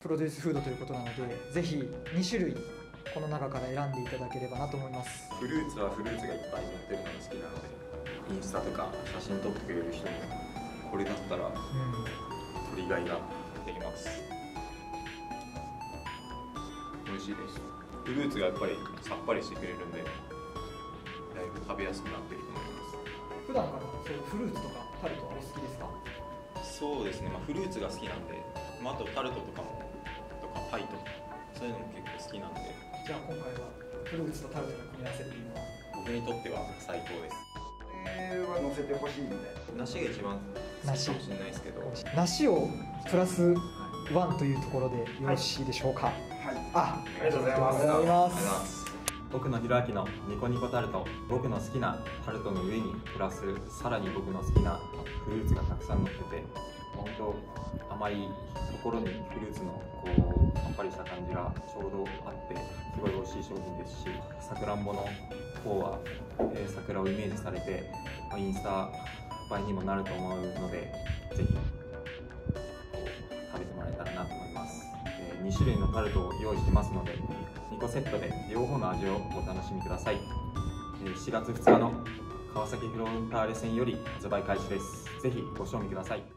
プロデュースフードということなのでぜひ2種類この中から選んでいただければなと思います。フルーツはフルーツがいっぱい乗ってるのが好きなのでインスタとか写真撮ってくれる人もこれだったらうん。取りがいができます。美味しいです。フルーツがやっぱりさっぱりしてくれるんでだいぶ食べやすくなってると思い普段からそういうフルーツとかタルトはお好きですか？ますそうですね、まあ、フルーツが好きなんで、まあ、あとタルトとかもとかパイとかそういうのも結構好きなんで。じゃあ今回はフルーツとタルトの組み合わせっていうのは？僕にとっては最高です。えーは乗せてほしいみたいな梨が一番好きかもしれないですけど。梨をプラスワンというところでよろしいでしょうか、はい。あありがとうございます僕のひろあきのニコニコタルト僕の好きなタルトの上にプラスさらに僕の好きなフルーツがたくさん乗ってて本当甘いところにフルーツのこうさっぱりした感じがちょうどあってすごい美味しい商品ですしさくらんぼの方は、えー桜をイメージされて、まあインスタ映えにもなると思うのでぜひ食べてもらえたらなと思います、え2種類のタルトを用意してますので2個セットで両方の味をお楽しみくださいえー4月2日の川崎フロンターレ戦より発売開始ですぜひご賞味ください